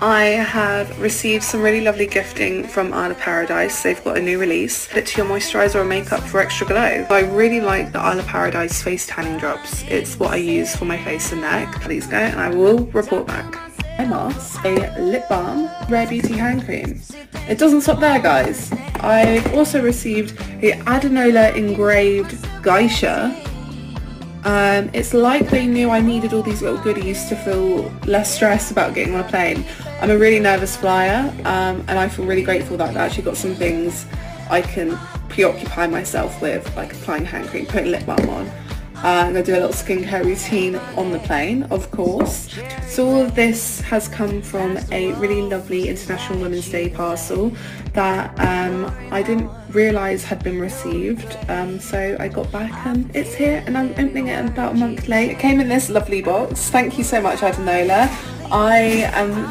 I have received some really lovely gifting from Isle of Paradise. They've got a new release. Put it to your moisturiser or makeup for extra glow. I really like the Isle of Paradise face tanning drops. It's what I use for my face and neck. These go and I will report back. A mask, a lip balm, Rare Beauty hand cream. It doesn't stop there guys. I've also received a Adanola engraved geisha um, it's like they knew I needed all these little goodies to feel less stressed about getting on a plane. I'm a really nervous flyer um, and I feel really grateful that I actually got some things I can preoccupy myself with, like applying hand cream, putting lip balm on. Uh, I'm going to do a little skincare routine on the plane, of course. So all of this has come from a really lovely International Women's Day parcel that um, I didn't realise had been received. Um, so I got back and it's here and I'm opening it about a month late. It came in this lovely box. Thank you so much Adanola. I am